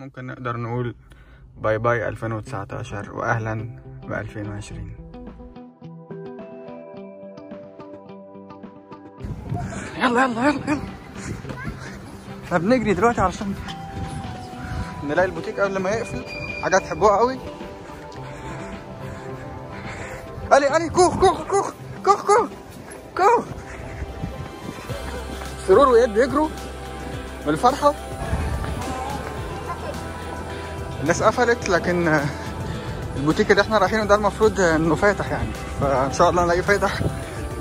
ممكن نقدر نقول bye bye 2019 واهلا ب 2020 يلا يلا يلا يلا. إحنا بنجري دلوقتي علشان نلاقي البوتيك قبل ما يقفل. حاجة تحبوها قوي؟ علي علي كوخ كوخ كوخ كوخ كوخ كوخ. سرور وإياد بيجروا من الفرحة. الناس قفلت لكن البوتيك اللي إحنا رايحينه ده المفروض انه فاتح يعني. فإن شاء الله نلاقيه فاتح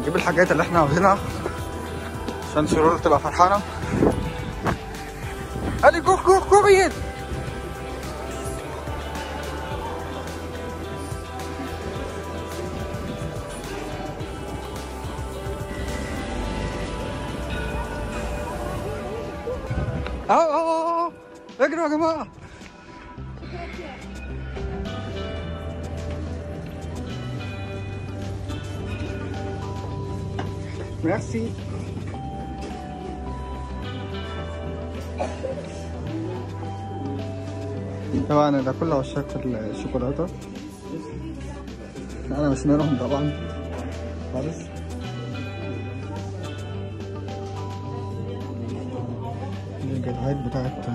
نجيب الحاجات اللي إحنا عاوزينها. عشان سرور تبقى فرحانة. علي كوخ كوخ كوخ أهو أهو أهو. اجروا يا جماعة. ميرسي طبعا ده كل عشاق الشوكولاتة. أنا مش منهم طبعا. خالص. العيد بتاعت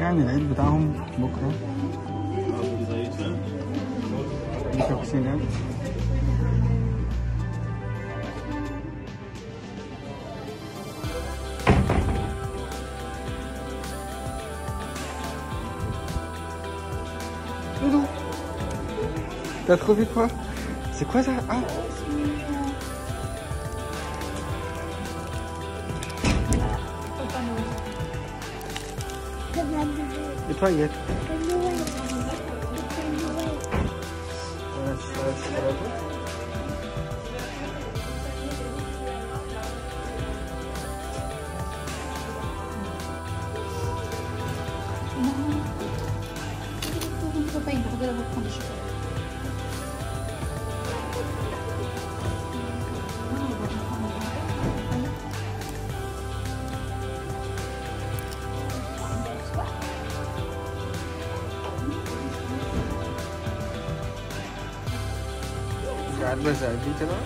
يعني العيد بتاعهم بكرة. دي T'as trouvé quoi C'est quoi ça Ah. Et toi, علبة زي دي كده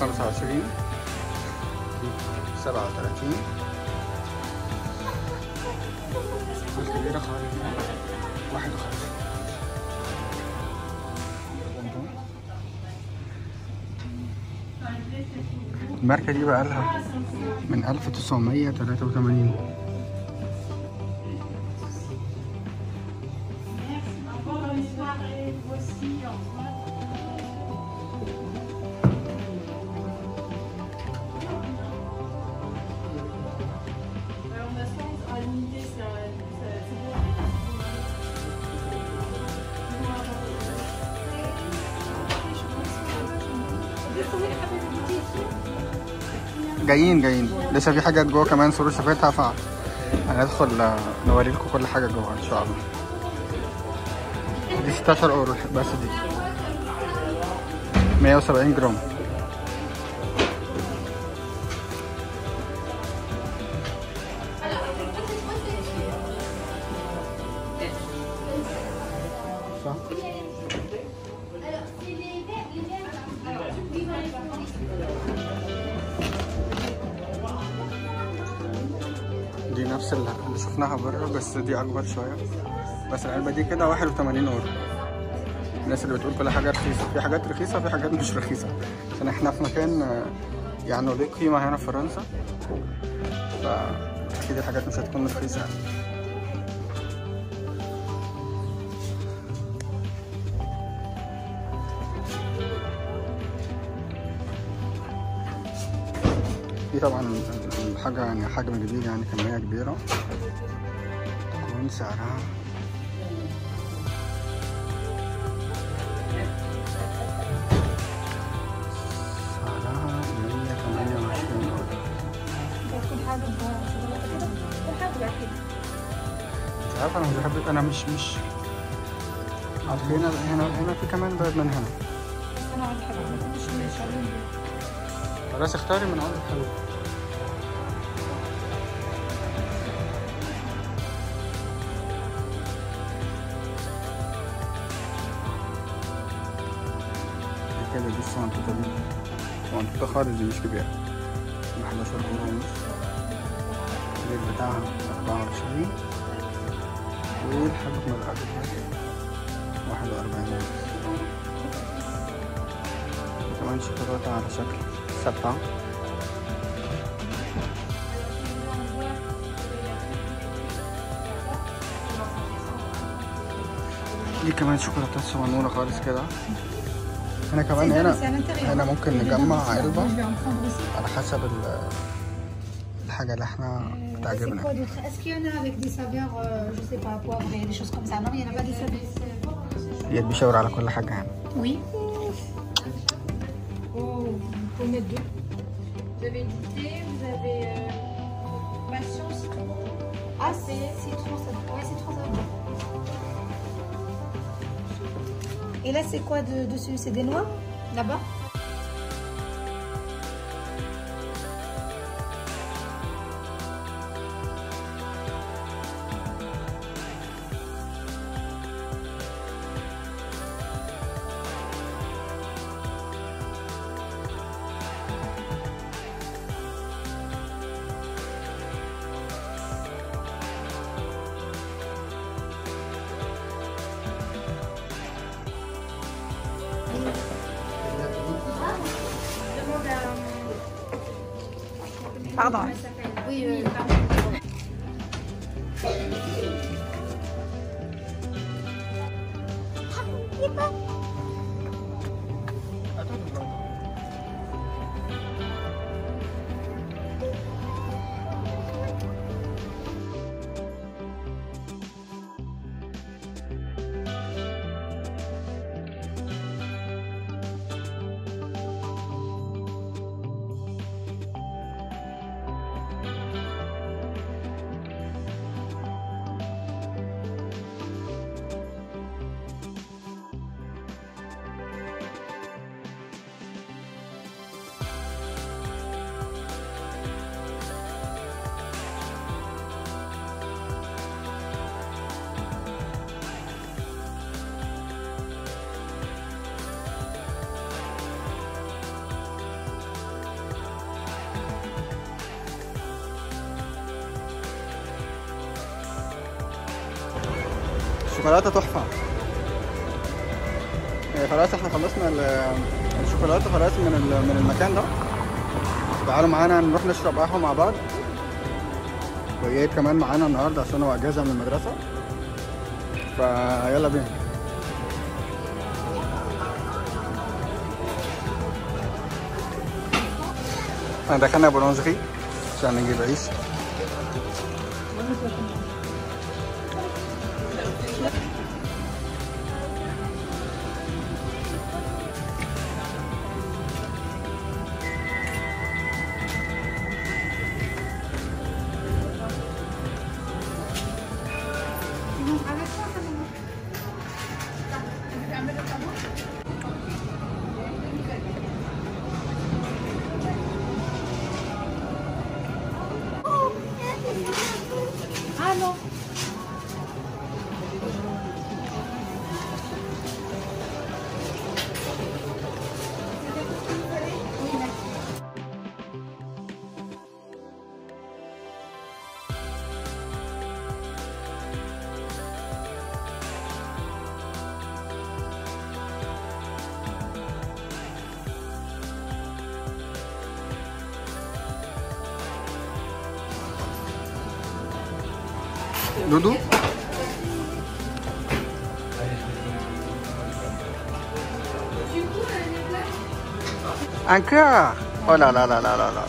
خمسة وعشرين سبعة وتلاتين الكبيرة واحد وخمسين الماركة دي بقى لها من 1983 جايين جايين. لسه في حاجات جوه كمان سرور شافتها آه، نوري لكم كل حاجة جوه إن شاء الله. دي 16 أورو بس دي. 170 جرام. بس دي أكبر شوية. بس العلبة دي كده 81 أورو. الناس اللي بتقول كل حاجة رخيصة. في حاجات رخيصة في حاجات مش رخيصة. عشان إحنا في مكان آه، يعني ليه قيمة هنا في فرنسا. فاكيد الحاجات مش هتكون رخيصة يعني. دي طبعا الحاجة يعني حجم كبير يعني كمية كبيرة. تكون سعرها سعرها مية تمانية وعشرين أورو كل حاجة كل حاجة واحد مش عارف أنا مش بحب أنا مش مش هنا هنا هنا في كمان بلد من هنا. أنا عندي حاجة. مش مش خلاص اختاري من عندك. حلو حلوة دي الصغنطوطة دي مش كبيرة ب 11 جنيه ونص. بتاعها 24 والحجم الأكبر 41 ونص. كمان شوكولاتة على شكل سبعة. دي كمان شوكولاتات صغنونة خالص كده. إحنا كمان هنا. هنا ممكن نجمع علبة على حسب الحاجة اللي إحنا تعجبنا يد بيشاور على كل حاجة هنا Vous avez du thé, vous avez euh, ma sauce. Et là, c'est quoi de, dessus? C'est des noix? Là-bas? da. Buyurun. Happy birthday. تحفة. إيه، خلاص إحنا خلصنا ال- الشوكولاتة خلاص من من المكان ده. تعالوا معانا نروح نشرب قهوة مع بعض. وإياد كمان معانا النهاردة عشان هو أجازة من المدرسة. فيلا بينا. إحنا دخلنا بولونجري عشان نجيب عيش. Doudou Encore Oh là là là là là là.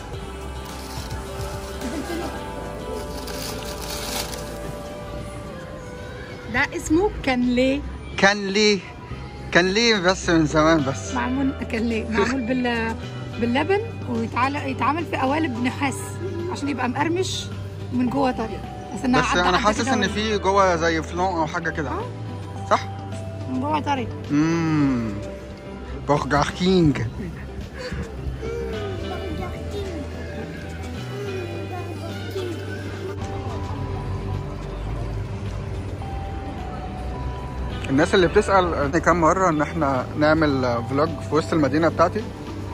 ده اسمه كانليه كان لي كان لي بس من زمان بس معمول كانليه معمول بال باللبن ويتعال- يتعمل في قوالب نحاس عشان يبقى مقرمش من جوه طري. بس إنها بس أنا حاسس إن في جوه زي flan أو حاجة كده. صح؟ من جوه طري. امم برجر كينج. الناس اللي بتسأل كم مرة إن إحنا نعمل vlog في وسط المدينة بتاعتي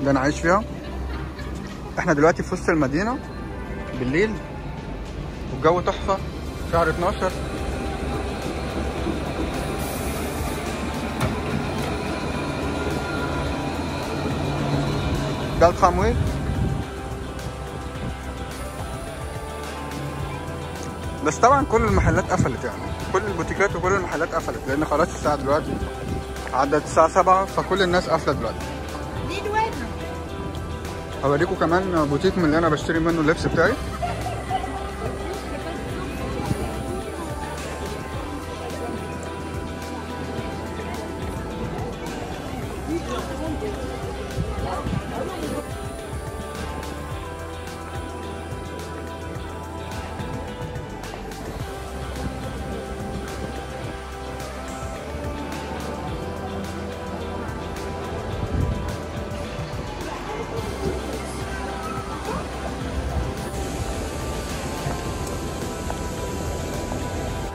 اللي أنا عايش فيها. إحنا دلوقتي في وسط المدينة بالليل. والجو تحفة. شهر 12 ده الخمويل بس طبعا كل المحلات قفلت يعني. كل البوتيكات وكل المحلات قفلت لأن خلاص الساعة دلوقتي عدت الساعة 7 فكل الناس قافلة دلوقتي. هوريكم كمان بوتيك من اللي أنا بشتري منه اللبس بتاعي.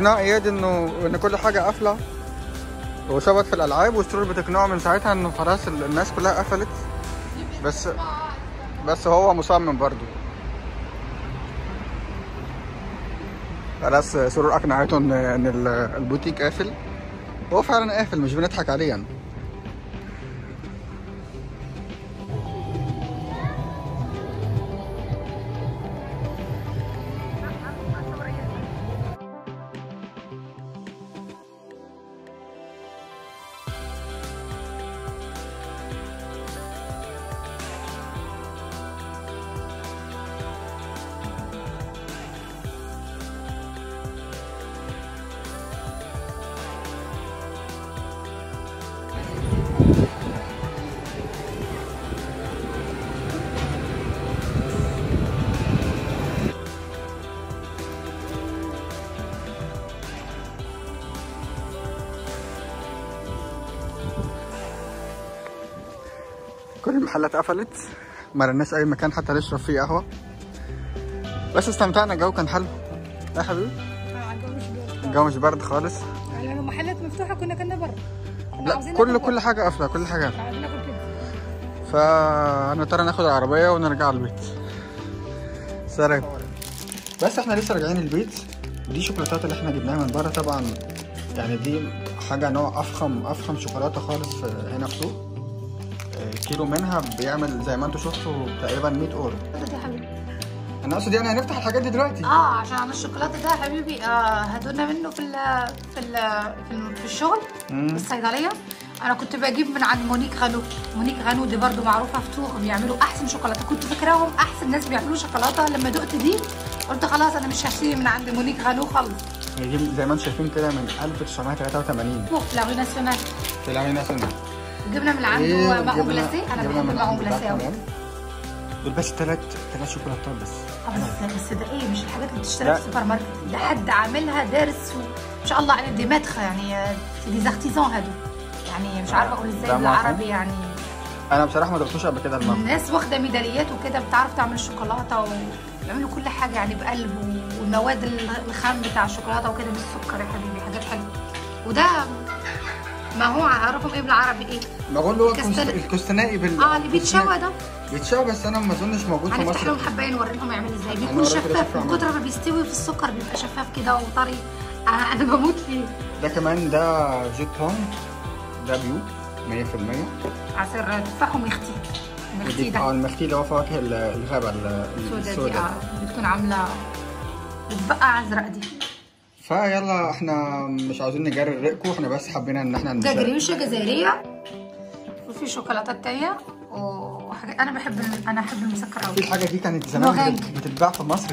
اقناع اياد انه ان كل حاجة قافلة هو شبط في الألعاب والسرور بتقنعه من ساعتها انه خلاص ال- الناس كلها قفلت؟ بس بس هو مصمم برضو خلاص سرور أقنعته ان إن ال- البوتيك قافل. هو فعلا قافل مش بنضحك عليه يعني. المحلات قفلت. ما لناش أي مكان حتى نشرب فيه قهوة. بس استمتعنا الجو كان حلو. يا حبيبي؟ الجو مش برد خالص. لو محلات مفتوحة كنا كنا كنا لا كل كل. حاجة قافلة كل حاجة بيتزا فهنضطر ناخد العربية ونرجع البيت. سلام. بس إحنا لسه راجعين البيت. دي شوكولاتات اللي إحنا جبناها من بره طبعا. يعني دي حاجة نوع افخم أفخم شوكولاتة خالص في- هنا في سوق. آه، كيلو منها بيعمل زي ما أنتوا شفتوا تقريبا 100 أورو. يا حبيبي أنا أقصد يعني هنفتح الحاجات دي دلوقتي. آه عشان الشوكولاتة ده يا حبيبي آه هاتولنا منه في ال في ال في, ال في الشغل. في الصيدلية. أنا كنت بجيب من عند مونيك غانو. مونيك غانو دي برضو معروفة في توغ بيعملوا أحسن شوكولاتة. كنت فاكراهم أحسن ناس بيعملوا شوكولاتة. لما دقت دي قلت خلاص أنا مش هشتري من عند مونيك غانو خالص. هي دي زي ما أنتم شايفين كده من 1983 فوق في لا رue ناسيونال في العين سنة. جبنا من عنده ماون جلاسي أنا بحب الماون جلاسي قوي دول بس ثلاث ثلاث شوكولاتات بس. أه بس بس ده إيه؟ مش الحاجات اللي بتشتري. في السوبر ماركت ده حد عاملها دارس وما شاء الله عليه دي ماتخ يعني دي زارتيزون هادو يعني مش عارفة أقول إزاي بالعربي يعني. أنا بصراحة ما دقتوش قبل كده المهم الناس واخدة ميداليات وكده بتعرف تعمل الشوكولاتة وبيعملوا كل حاجة يعني بقلب والمواد الخام بتاع الشوكولاتة وكده مش سكر يا حبيبي حاجات حلوة. وده ما هو عرفهم إيه بالعربي إيه؟ ما بقول له كستل- الكستنائي بال آه اللي بيتشوى ده. بيتشوى بس أنا ما أظنش موجود في هنفتح مصر. لهم حبايه نوري لهم يعمل إزاي بيكون شفاف من. كتر ما بيستوي في السكر بيبقى شفاف كده وطري. آه أنا بموت فيه. ده كمان ده جيت بوم ده بيو 100% عصير تفاح ومختي المختي ودي- آه ده المختي اللي هو فواكه ال- الغابة ال- السودا دي آه بتكون عاملة بتبقى ازرق دي. فيلا إحنا مش عاوزين نجري ريقكم إحنا بس حبينا إن إحنا ده. جريوشه جزائرية؟ وفي شوكولاتات تانية وحاجات أنا بحب أنا أحب المسكر في قوي الحاجة دي كانت زمان بتتباع في مصر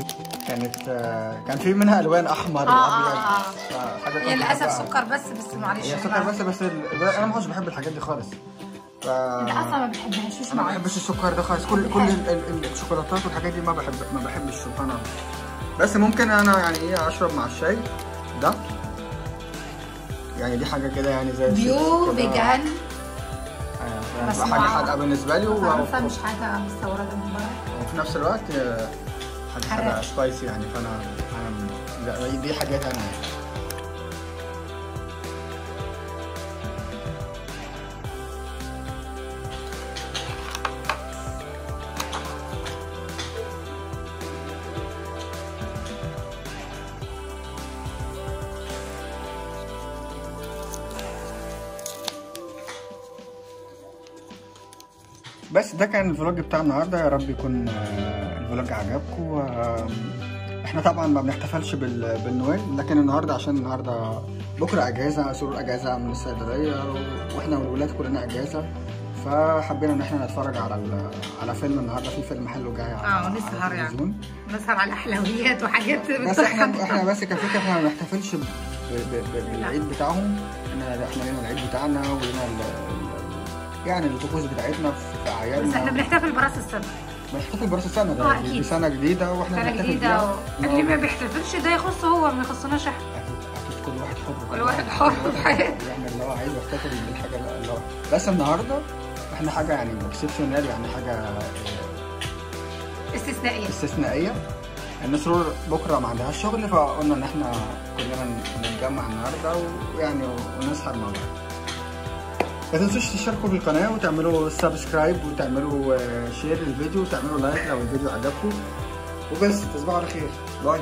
كانت آه، كان في منها ألوان أحمر آه آه وأبيض. آه فحاجة هي للأسف. سكر بس بس معلش. هي سكر بس بس ال- أنا ما كنتش بحب الحاجات دي خالص. ف أنا أصلا ما بحبهاش مش أنا ما. بحبش السكر ده خالص. كل كل ال- ال- الشوكولاتات والحاجات دي ما بحب ما بحبش سبحان الله. بس ممكن أنا يعني إيه اشرب مع الشاي ده. يعني دي حاجة كده يعني زي بيو. فيجان. يعني بس حاجة حادقة بالنسبة لي معروفه مش حاجة مستوردة من بره؟ وفي نفس الوقت آه، حاجة. حاجة سبايسي يعني فانا أنا دي حاجات أنا يعني بس ده كان الفلوج بتاع النهارده. يا رب يكون آه، الفلوج عجبكم. آه، إحنا طبعا ما بنحتفلش بال- بالنويل لكن النهارده عشان النهارده بكرة أجازة سرور أجازة من الصيدلية وإحنا والولاد كلنا أجازة. فحبينا إن إحنا نتفرج على على فيلم النهارده. في فيلم حلو جاي على آه ونسهر على يعني. نسهر على حلويات وحاجات بس إحنا. إحنا بس كفكرة إحنا ما بنحتفلش بالعيد بتاعهم. إحنا إحنا لينا العيد بتاعنا ولينا ال- يعني الطقوس بتاعتنا في اعيادنا بس إحنا بنحتفل براس السنة. بنحتفل براس السنة ده أكيد. دي سنة جديدة وإحنا سنة جديدة. و... اللي ما بيحتفلش ده يخصه هو ما يخصناش إحنا. أكيد أكيد كل واحد حر كل واحد حر في حياته. يعمل اللي هو عايزه يحتفل بالحاجة اللي هو بس النهارده إحنا حاجة يعني اكسبشنال يعني حاجة استثنائية. استثنائية. ان سرور بكرة ما عندهاش شغل فقلنا إن إحنا كلنا نتجمع النهارده ويعني ونسهر مع بعض. ما تنسوش تشتركوا في القناة وتعملوا subscribe وتعملوا آه، share للفيديو وتعملوا like لو الفيديو عجبكم. وبس تصبحوا على خير. bye